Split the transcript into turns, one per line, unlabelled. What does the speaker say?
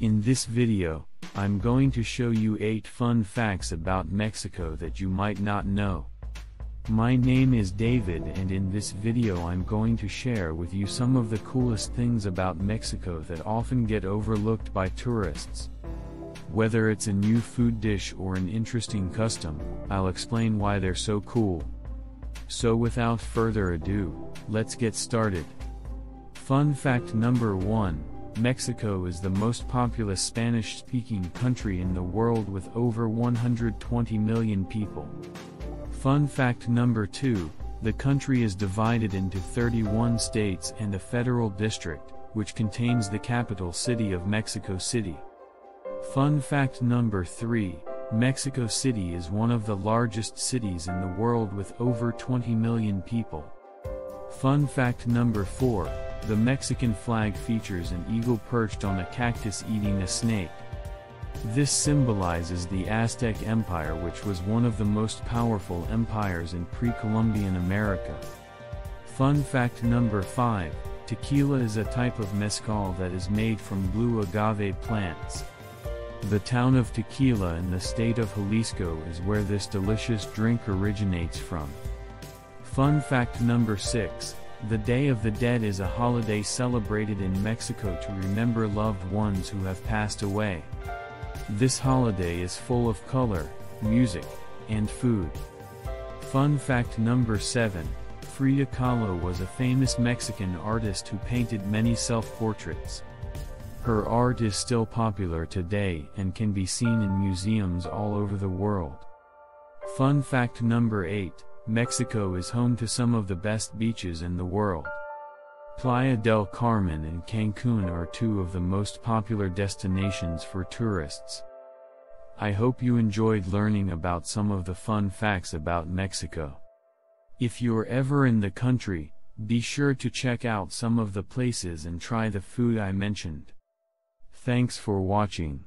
In this video, I'm going to show you 8 fun facts about Mexico that you might not know. My name is David and in this video I'm going to share with you some of the coolest things about Mexico that often get overlooked by tourists. Whether it's a new food dish or an interesting custom, I'll explain why they're so cool. So without further ado, let's get started. Fun fact number 1 Mexico is the most populous Spanish speaking country in the world with over 120 million people. Fun fact number 2 The country is divided into 31 states and a federal district, which contains the capital city of Mexico City. Fun fact number 3 Mexico City is one of the largest cities in the world with over 20 million people. Fun fact number 4 The Mexican flag features an eagle perched on a cactus eating a snake. This symbolizes the Aztec Empire which was one of the most powerful empires in pre-Columbian America. Fun fact number 5 Tequila is a type of mezcal that is made from blue agave plants. The town of Tequila in the state of Jalisco is where this delicious drink originates from. Fun fact number 6 The Day of the Dead is a holiday celebrated in Mexico to remember loved ones who have passed away. This holiday is full of color, music, and food. Fun fact number 7 Frida Kahlo was a famous Mexican artist who painted many self-portraits. Her art is still popular today and can be seen in museums all over the world. Fun fact number 8 Mexico is home to some of the best beaches in the world. Playa del Carmen and Cancun are two of the most popular destinations for tourists. I hope you enjoyed learning about some of the fun facts about Mexico. If you're ever in the country, be sure to check out some of the places and try the food I mentioned. Thanks for watching.